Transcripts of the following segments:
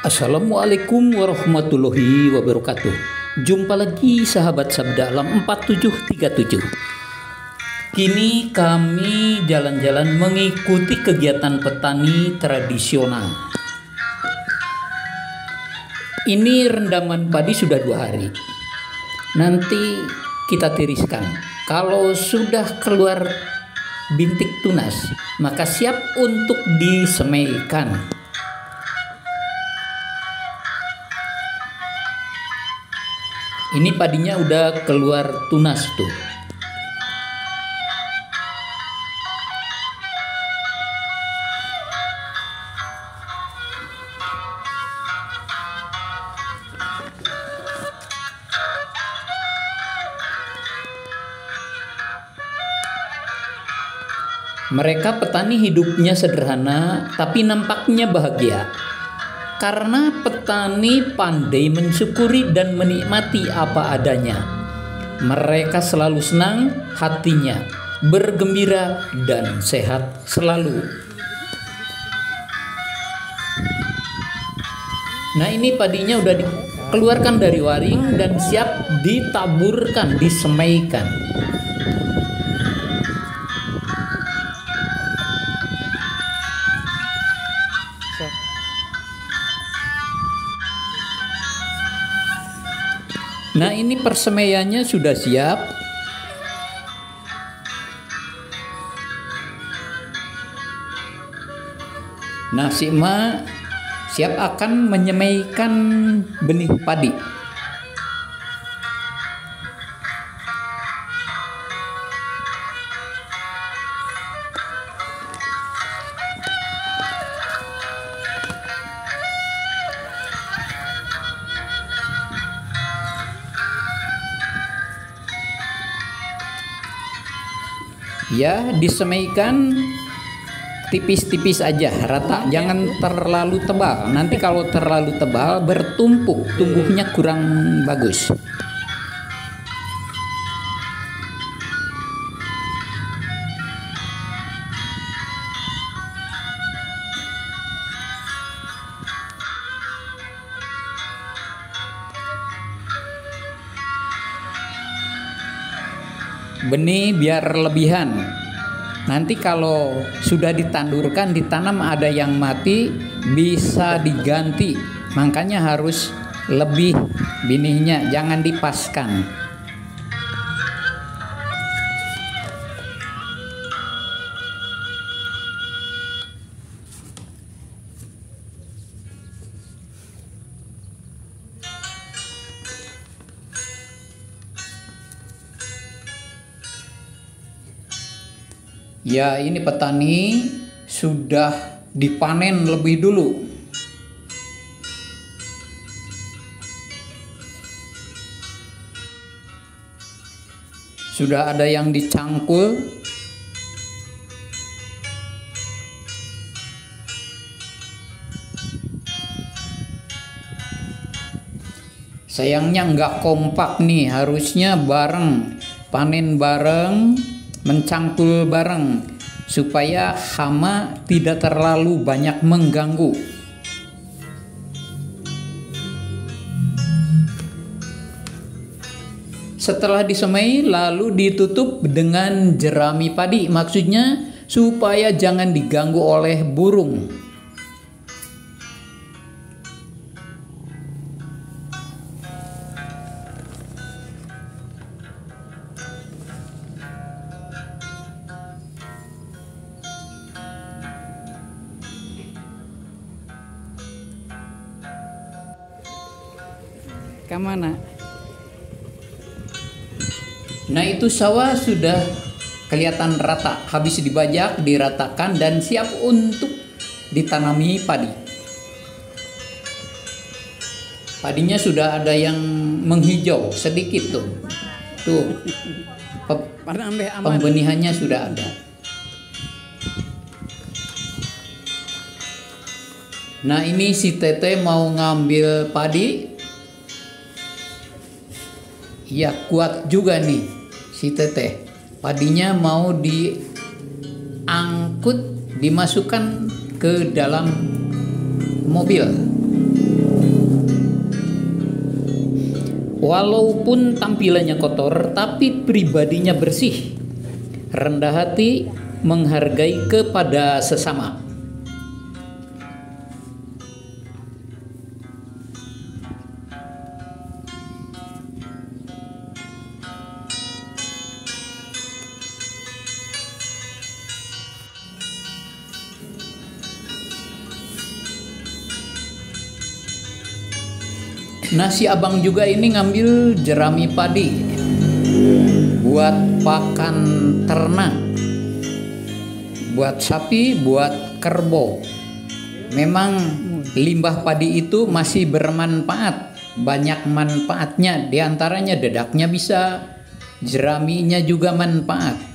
Assalamualaikum warahmatullahi wabarakatuh. Jumpa lagi sahabat Sabda Alam 4737. Kini kami jalan-jalan mengikuti kegiatan petani tradisional. Ini rendaman padi sudah dua hari. Nanti kita tiriskan. Kalau sudah keluar bintik tunas, maka siap untuk disemaikan. Ini padinya udah keluar tunas tuh. Mereka petani hidupnya sederhana, tapi nampaknya bahagia. Karena petani pandai mensyukuri dan menikmati apa adanya. Mereka selalu senang hatinya, bergembira dan sehat selalu. Nah ini padinya udah dikeluarkan dari waring dan siap ditaburkan, disemaikan. Ini persemaiannya sudah siap. Nah si Ma siap akan menyemaikan benih padi. Ya, disemaikan tipis-tipis aja, rata. Jangan terlalu tebal. Nanti kalau terlalu tebal bertumpuk, tumbuhnya kurang bagus. Benih biar lebihan. Nanti kalau sudah ditandurkan, ditanam ada yang mati, bisa diganti. Makanya harus lebih benihnya, jangan dipaskan. Ya, ini petani sudah dipanen lebih dulu. Sudah ada yang dicangkul. Sayangnya nggak kompak nih, harusnya bareng, panen bareng, mencangkul bareng supaya hama tidak terlalu banyak mengganggu. Setelah disemai lalu ditutup dengan jerami padi, maksudnya supaya jangan diganggu oleh burung. Ke mana? Nah itu sawah sudah kelihatan rata, habis dibajak, diratakan dan siap untuk ditanami padi. Padinya sudah ada yang menghijau sedikit tuh. Tuh. Pembenihannya sudah ada. Nah ini si Tete mau ngambil padi Ya kuat juga nih si teteh. padinya mau diangkut dimasukkan ke dalam mobil. Walaupun tampilannya kotor tapi pribadinya bersih. Rendah hati menghargai kepada sesama Nasi abang juga ini ngambil jerami padi buat pakan ternak, buat sapi, buat kerbau. Memang limbah padi itu masih bermanfaat, banyak manfaatnya. Di antaranya dedaknya bisa, jeraminya juga manfaat.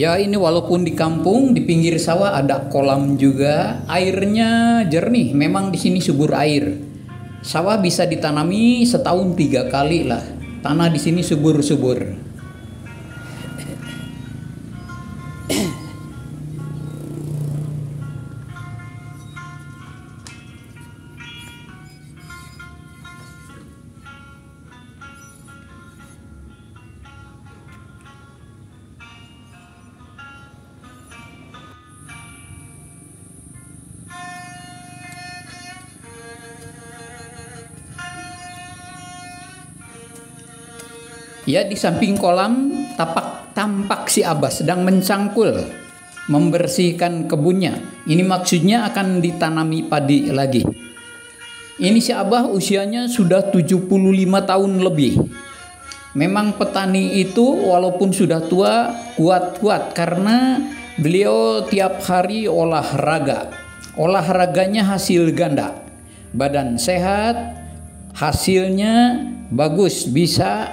Ya ini walaupun di kampung di pinggir sawah ada kolam juga, airnya jernih. Memang di sini subur air. Sawah bisa ditanami setahun tiga kali lah. Tanah di sini subur-subur. Ya di samping kolam tapak tampak si Abah sedang mencangkul membersihkan kebunnya. Ini maksudnya akan ditanami padi lagi. Ini si Abah usianya sudah 75 tahun lebih. Memang petani itu walaupun sudah tua kuat-kuat karena beliau tiap hari olahraga. Olahraganya hasil ganda. Badan sehat, hasilnya bagus, bisa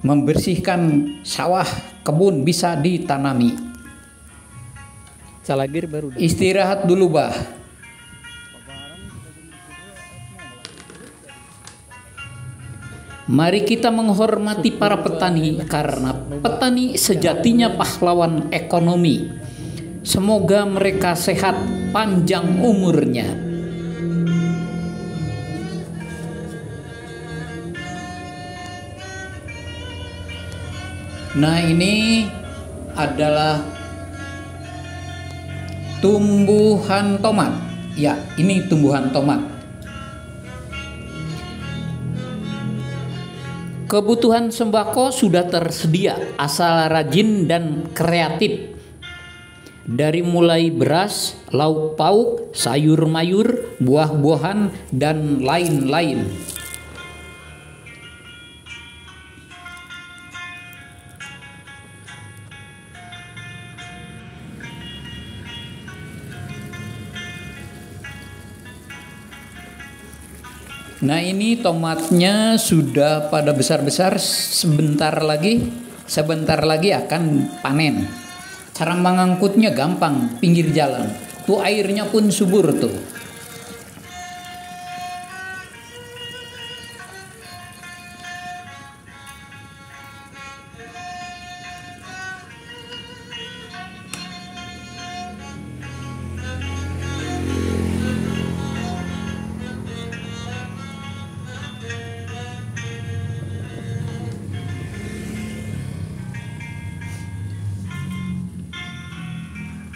membersihkan sawah kebun bisa ditanami. Salagir baru. Istirahat dulu bah. Mari kita menghormati para petani karena petani sejatinya pahlawan ekonomi. Semoga mereka sehat panjang umurnya. Nah, ini adalah tumbuhan tomat. Ya, ini tumbuhan tomat. Kebutuhan sembako sudah tersedia, asal rajin dan kreatif. Dari mulai beras, lauk pauk, sayur mayur, buah-buahan, dan lain-lain. Nah ini tomatnya sudah pada besar-besar sebentar lagi sebentar lagi akan panen. Cara mengangkutnya gampang pinggir jalan. Tuh airnya pun subur tuh.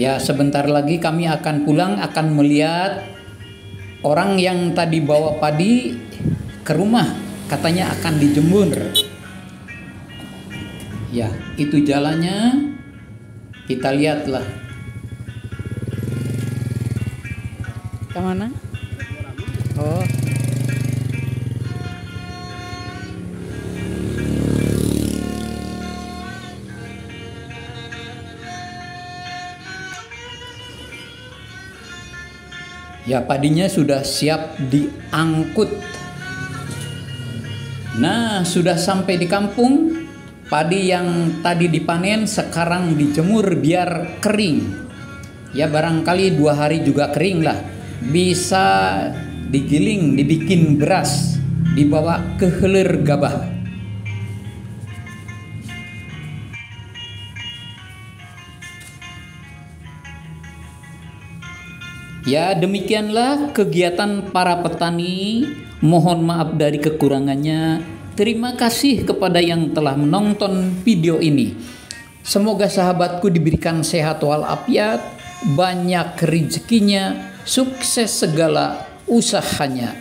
Ya, sebentar lagi kami akan pulang akan melihat orang yang tadi bawa padi ke rumah katanya akan dijemur. Ya, itu jalannya. Kita lihatlah. Ke mana? Ya padinya sudah siap diangkut. Nah, sudah sampai di kampung. Padi yang tadi dipanen sekarang dijemur biar kering. Ya barangkali dua hari juga kering lah. Bisa digiling, dibikin beras, dibawa ke hilir gabah. Ya, demikianlah kegiatan para petani. Mohon maaf dari kekurangannya. Terima kasih kepada yang telah menonton video ini. Semoga sahabatku diberikan sehat walafiat, banyak rezekinya, sukses segala usahanya.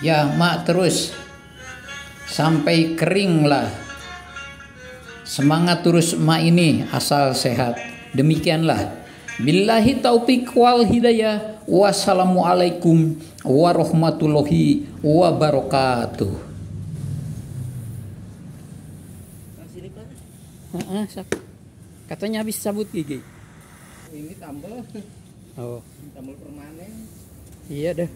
Ya, mak terus sampai kering lah. Semangat terus mak ini asal sehat. Demikianlah. Billahi taufik wal hidayah. Wassalamualaikum warahmatullahi wabarakatuh. Katanya habis sabut gigi. Ini tambal, Oh, tambal permanen. iya deh.